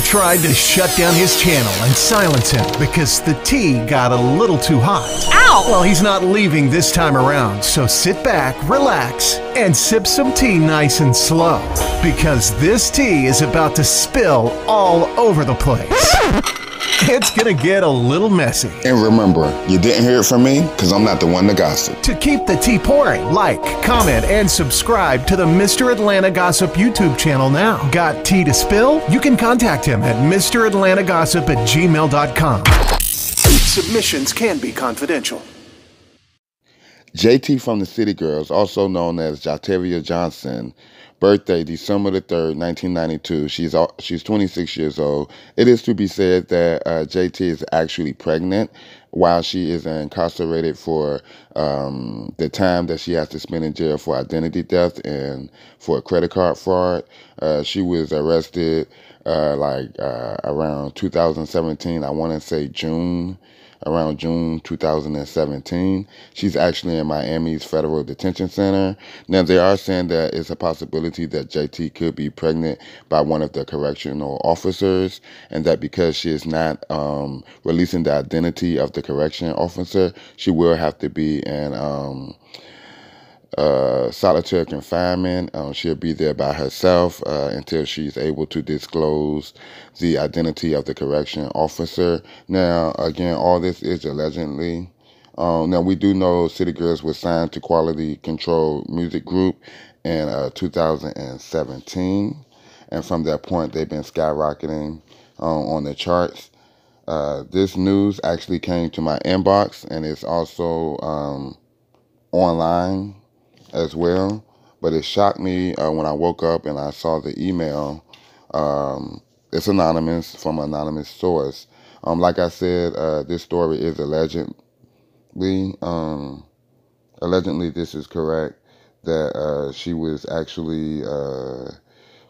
tried to shut down his channel and silence him because the tea got a little too hot. Ow! Well, he's not leaving this time around, so sit back, relax, and sip some tea nice and slow because this tea is about to spill all over the place. It's gonna get a little messy. And remember, you didn't hear it from me because I'm not the one to gossip. To keep the tea pouring, like, comment, and subscribe to the Mr. Atlanta Gossip YouTube channel now. Got tea to spill? You can contact him at MrAtlantaGossip at gmail.com. Submissions can be confidential. JT from the City Girls, also known as Jatavia Johnson, birthday December the 3rd, 1992. She's she's 26 years old. It is to be said that uh, JT is actually pregnant while she is incarcerated for um, the time that she has to spend in jail for identity theft and for credit card fraud. Uh, she was arrested uh, like uh, around 2017. I want to say June around June 2017. She's actually in Miami's Federal Detention Center. Now, they are saying that it's a possibility that JT could be pregnant by one of the correctional officers, and that because she is not um, releasing the identity of the correction officer, she will have to be in. Um, uh, solitary confinement. Um, she'll be there by herself uh, until she's able to disclose the identity of the correction officer. Now, again, all this is allegedly. Um, now, we do know City Girls was signed to Quality Control Music Group in uh, 2017. And from that point, they've been skyrocketing um, on the charts. Uh, this news actually came to my inbox and it's also um, online as well. But it shocked me uh, when I woke up and I saw the email. Um, it's anonymous from an anonymous source. Um, like I said, uh, this story is allegedly, um, allegedly this is correct, that uh, she was actually uh,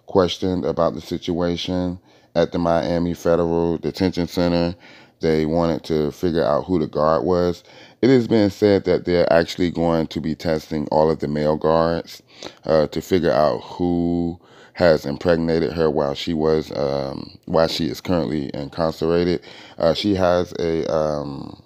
questioned about the situation at the Miami Federal Detention Center. They wanted to figure out who the guard was. It has been said that they're actually going to be testing all of the male guards uh, to figure out who has impregnated her while she was um, while she is currently incarcerated. Uh, she has a um,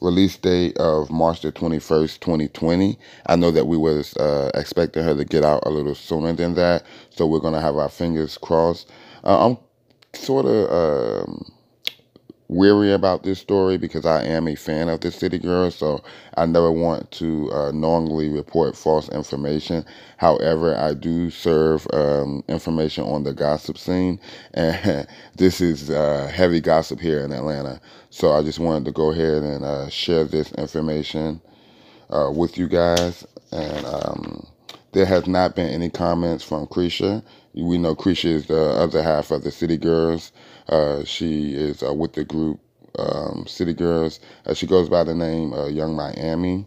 release date of March the 21st, 2020. I know that we was uh, expecting her to get out a little sooner than that, so we're to have our fingers crossed. Uh, I'm sort of um, weary about this story because I am a fan of the City Girls, so I never want to uh, knowingly report false information. However, I do serve um, information on the gossip scene, and this is uh, heavy gossip here in Atlanta. So I just wanted to go ahead and uh, share this information uh, with you guys. And um, there has not been any comments from Caresha. We know Caresha is the other half of the City Girls. Uh, she is uh, with the group um, City Girls. Uh, she goes by the name uh, Yung Miami.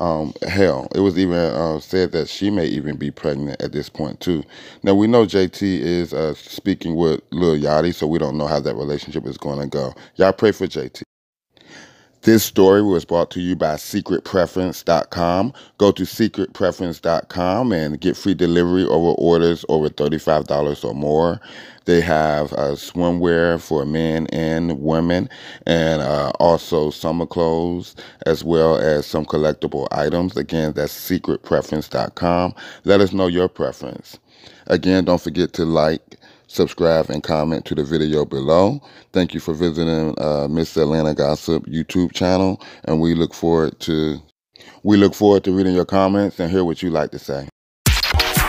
Um, hell, it was even uh, said that she may even be pregnant at this point too. Now we know JT is uh, speaking with Lil Yachty, so we don't know how that relationship is going to go. Y'all pray for JT. This story was brought to you by secretpreference.com. Go to secretpreference.com and get free delivery over orders over $35 or more. They have uh, swimwear for men and women, and uh, also summer clothes, as well as some collectible items. Again, that's secretpreference.com. Let us know your preference. Again, don't forget to like, subscribe, and comment to the video below. Thank you for visiting uh, Miss Atlanta Gossip YouTube channel, and we look forward to we look forward to reading your comments and hear what you like to say.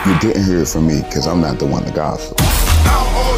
You didn't hear it from me because I'm not the one to gossip.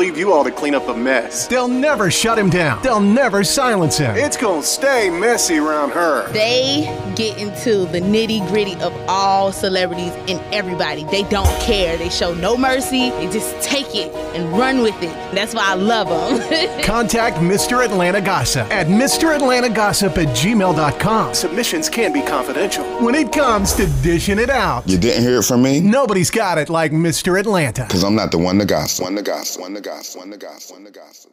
Leave you all to clean up a mess. They'll never shut him down. They'll never silence him. It's gonna stay messy around her. They get into the nitty gritty of all celebrities and everybody. They don't care. They show no mercy. They just take it and run with it. That's why I love them. Contact Mr. Atlanta Gossip at MrAtlantaGossip at gmail.com. Submissions can be confidential. When it comes to dishing it out, You didn't hear it from me nobody's got it like Mr. Atlanta. because I'm not the one to gossip. One to gossip. One to gossip. One the gossip. One the gossip.